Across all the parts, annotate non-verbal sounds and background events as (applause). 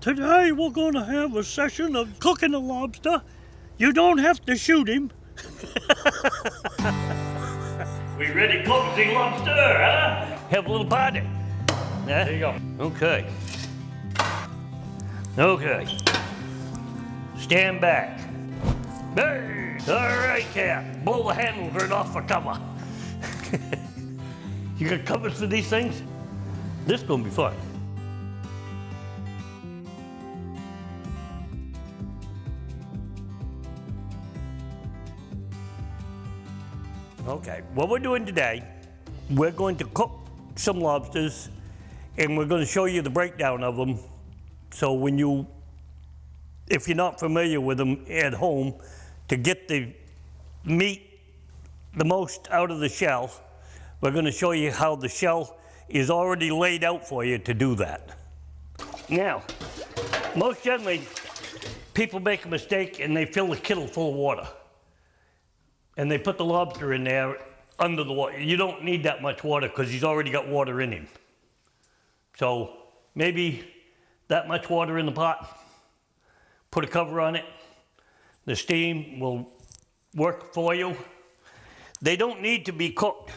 Today we're going to have a session of cooking a lobster. You don't have to shoot him. we ready cook the lobster, huh? Have a little party. Yeah? There you go. Okay. Okay. Stand back. Hey! All right, Cap. Blow the handles right off for cover. (laughs) you got covers for these things? This gonna be fun. Okay, what we're doing today, we're going to cook some lobsters and we're going to show you the breakdown of them. So when you, if you're not familiar with them at home, to get the meat the most out of the shell, we're going to show you how the shell is already laid out for you to do that. Now, most generally, people make a mistake and they fill the kettle full of water. And they put the lobster in there under the water. You don't need that much water because he's already got water in him. So maybe that much water in the pot, put a cover on it. The steam will work for you. They don't need to be cooked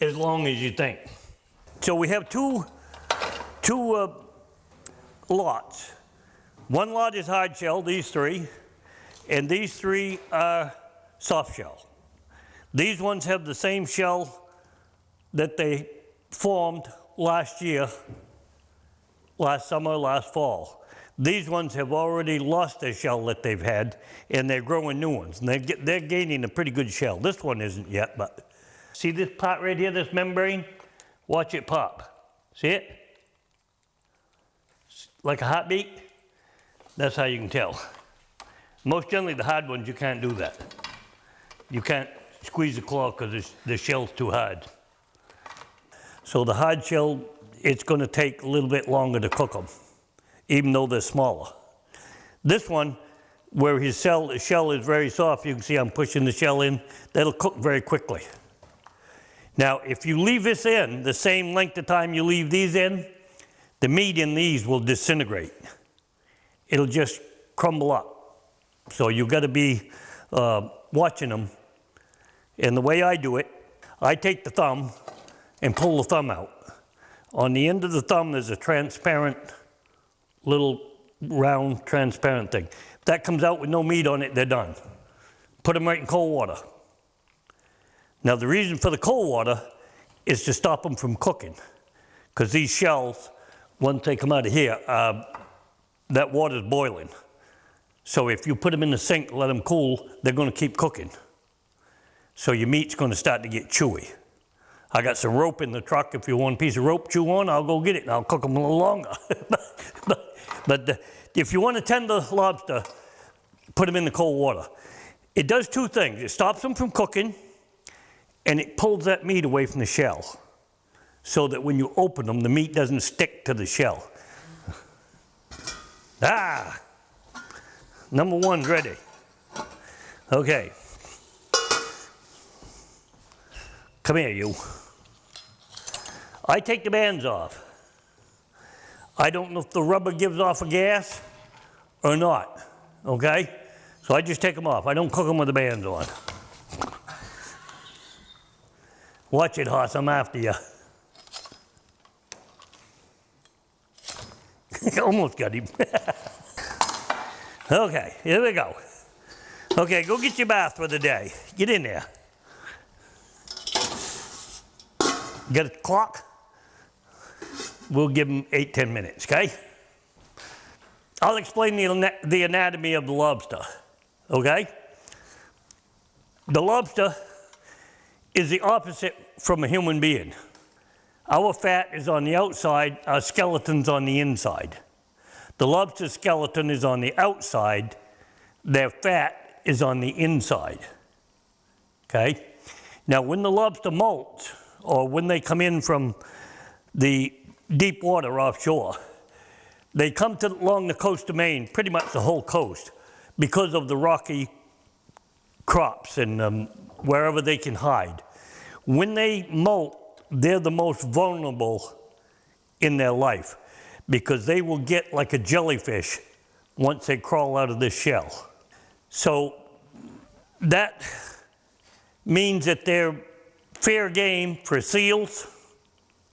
as long as you think. So we have two, two uh, lots. One lot is hard shell, these three, and these three are soft shell. These ones have the same shell that they formed last year, last summer, last fall. These ones have already lost their shell that they've had, and they're growing new ones. And they're, they're gaining a pretty good shell. This one isn't yet, but see this part right here, this membrane? Watch it pop. See it? Like a heartbeat? That's how you can tell. Most generally, the hard ones, you can't do that. You can't squeeze the claw because the shell's too hard. So the hard shell, it's going to take a little bit longer to cook them, even though they're smaller. This one, where his shell, shell is very soft, you can see I'm pushing the shell in, that'll cook very quickly. Now, if you leave this in the same length of time you leave these in, the meat in these will disintegrate. It'll just crumble up. So you've got to be uh, watching them. And the way I do it, I take the thumb and pull the thumb out. On the end of the thumb, there's a transparent, little round, transparent thing. If that comes out with no meat on it, they're done. Put them right in cold water. Now, the reason for the cold water is to stop them from cooking. Because these shells, once they come out of here, uh, that water's boiling. So if you put them in the sink, let them cool, they're going to keep cooking. So your meat's going to start to get chewy. I got some rope in the truck. If you want a piece of rope chew on, I'll go get it and I'll cook them a little longer. (laughs) but, but the, if you want to tender lobster, put them in the cold water. It does two things. It stops them from cooking and it pulls that meat away from the shell so that when you open them, the meat doesn't stick to the shell. ah, number one's ready. Okay. Come here, you. I take the bands off. I don't know if the rubber gives off a gas or not, okay? So I just take them off. I don't cook them with the bands on. Watch it, Hoss, I'm after you. (laughs) Almost got him. (laughs) okay, here we go. Okay, go get your bath for the day. Get in there. Get a clock? We'll give them eight, ten minutes, okay? I'll explain the, the anatomy of the lobster, okay? The lobster is the opposite from a human being. Our fat is on the outside, our skeleton's on the inside. The lobster skeleton is on the outside, their fat is on the inside. Okay? Now, when the lobster molts, or when they come in from the deep water offshore, they come to along the coast of Maine, pretty much the whole coast, because of the rocky crops and um, wherever they can hide. When they molt, they're the most vulnerable in their life because they will get like a jellyfish once they crawl out of this shell. So that means that they're fair game for seals,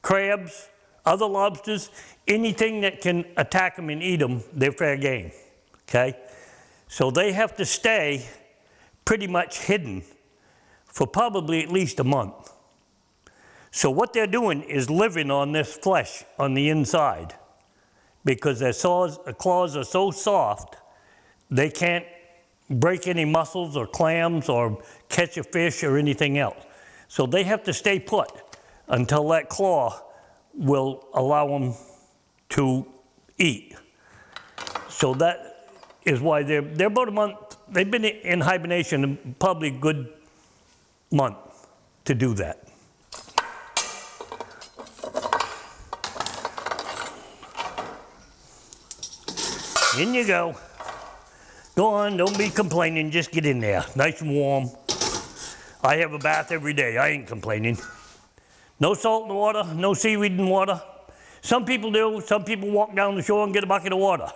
crabs, other lobsters, anything that can attack them and eat them, they're fair game. Okay? So they have to stay pretty much hidden for probably at least a month. So what they're doing is living on this flesh on the inside because their saws, claws are so soft, they can't break any mussels or clams or catch a fish or anything else. So they have to stay put until that claw will allow them to eat. So that is why they're, they're about a month, they've been in hibernation probably a good month to do that. In you go. Go on, don't be complaining, just get in there. Nice and warm. I have a bath every day, I ain't complaining. No salt in the water, no seaweed in water. Some people do, some people walk down the shore and get a bucket of water.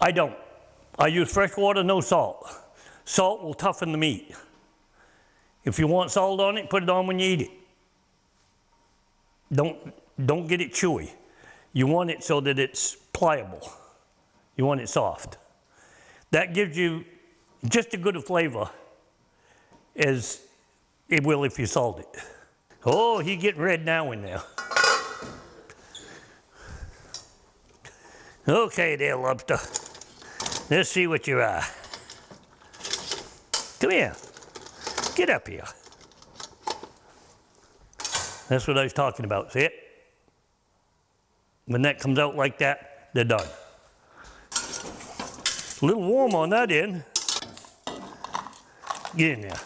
I don't. I use fresh water, no salt. Salt will toughen the meat. If you want salt on it, put it on when you eat it. Don't, don't get it chewy. You want it so that it's pliable. You want it soft. That gives you just a good flavor as it will if you salt it. Oh, he getting red now and now. Okay there, lobster. Let's see what you are. Come here. Get up here. That's what I was talking about, see it? When that comes out like that, they're done. A little warm on that end. Get in there.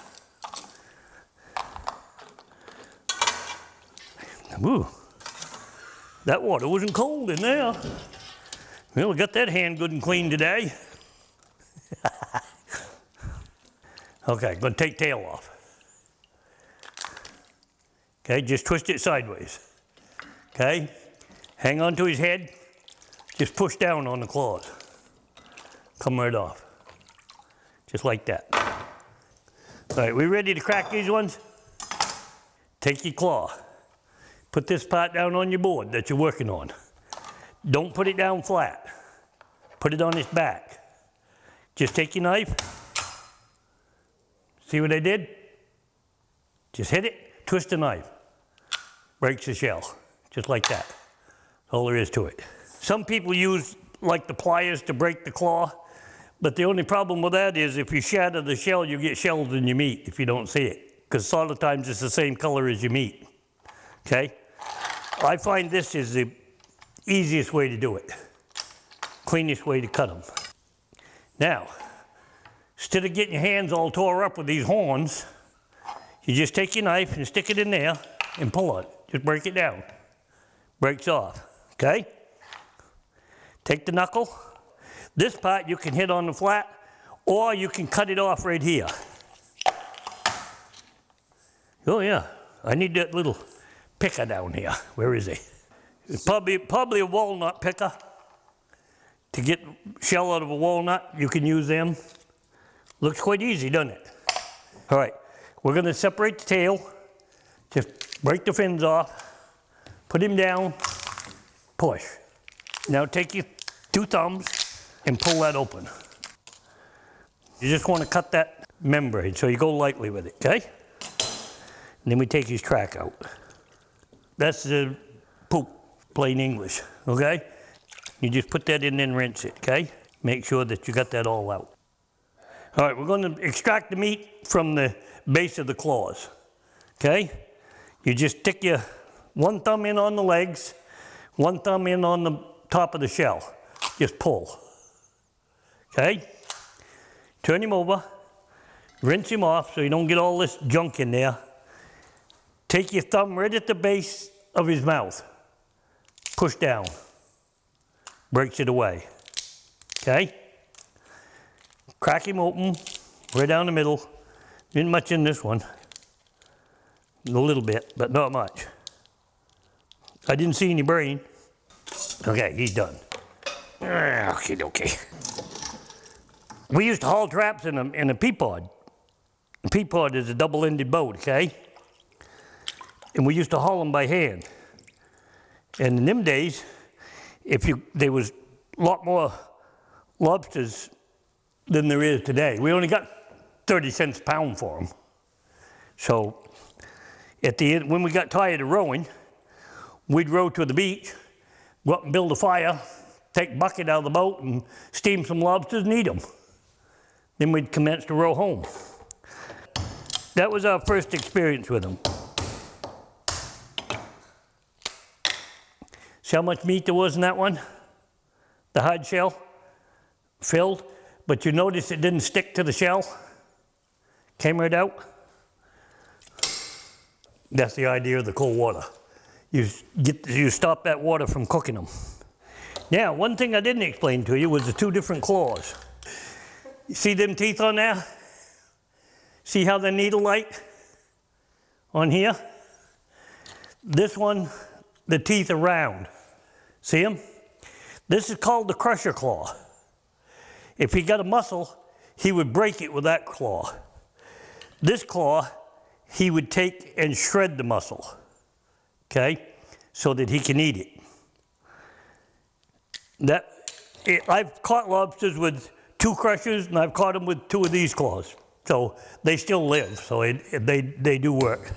Woo. That water wasn't cold in there. Well, we got that hand good and clean today. (laughs) okay, gonna take tail off. Okay, just twist it sideways. Okay, hang on to his head. Just push down on the claws come right off. Just like that. All right, we ready to crack these ones? Take your claw. Put this part down on your board that you're working on. Don't put it down flat. Put it on its back. Just take your knife. See what I did? Just hit it, twist the knife. Breaks the shell, just like that. That's all there is to it. Some people use like the pliers to break the claw. But the only problem with that is if you shatter the shell, you get shells in your meat if you don't see it. Because a lot of times it's the same color as your meat. Okay? I find this is the easiest way to do it. Cleanest way to cut them. Now, instead of getting your hands all tore up with these horns, you just take your knife and stick it in there and pull it. Just break it down. Breaks off. Okay? Take the knuckle, this part you can hit on the flat, or you can cut it off right here. Oh yeah, I need that little picker down here. Where is he? It's probably, probably a walnut picker. To get shell out of a walnut, you can use them. Looks quite easy, doesn't it? All right, we're gonna separate the tail. Just break the fins off, put him down, push. Now take your two thumbs, and pull that open. You just want to cut that membrane, so you go lightly with it, okay? And then we take his track out. That's the poop, plain English, okay? You just put that in and rinse it, okay? Make sure that you got that all out. All right, we're going to extract the meat from the base of the claws, okay? You just stick your one thumb in on the legs, one thumb in on the top of the shell. Just pull. Okay? Turn him over, rinse him off so you don't get all this junk in there. Take your thumb right at the base of his mouth. Push down. Breaks it away. Okay? Crack him open, right down the middle. Didn't much in this one. A little bit, but not much. I didn't see any brain. Okay, he's done. Okay, okay. We used to haul traps in a, in a peapod. A peapod is a double-ended boat, okay? And we used to haul them by hand. And in them days, if you, there was a lot more lobsters than there is today. We only got 30 cents a pound for them. So at the end, when we got tired of rowing, we'd row to the beach, go up and build a fire, take bucket out of the boat and steam some lobsters and eat them. Then we'd commence to row home. That was our first experience with them. See how much meat there was in that one? The hard shell filled, but you notice it didn't stick to the shell? Came right out? That's the idea of the cold water. You, get, you stop that water from cooking them. Now, one thing I didn't explain to you was the two different claws. You see them teeth on there? See how they're needle-like on here? This one, the teeth are round. See him? This is called the crusher claw. If he got a mussel, he would break it with that claw. This claw, he would take and shred the muscle, okay, so that he can eat it. That, it, I've caught lobsters with two crushers, and I've caught them with two of these claws. So they still live, so it, it- they, they do work.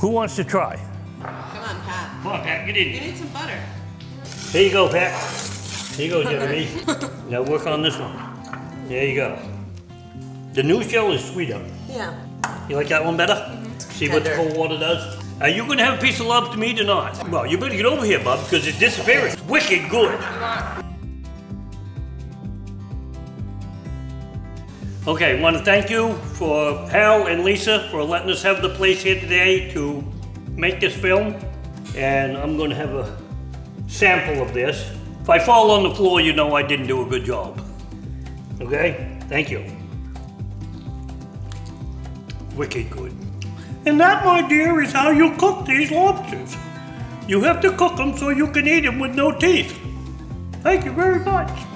Who wants to try? Come on, Pat. Come on, Pat, get You need some butter. Here you go, Pat. Here you go, Jeremy. now work on this one. There you go. The new shell is sweeter. Yeah. You like that one better? Mm-hmm. See what the cold water does? Are you gonna have a piece of lobster meat or not? Well, you better get over here, bub, because it's disappearing. It's wicked good. Okay, I want to thank you for Hal and Lisa for letting us have the place here today to make this film. And I'm going to have a sample of this. If I fall on the floor, you know I didn't do a good job. Okay? Thank you. Wicked good. And that, my dear, is how you cook these lobsters. You have to cook them so you can eat them with no teeth. Thank you very much.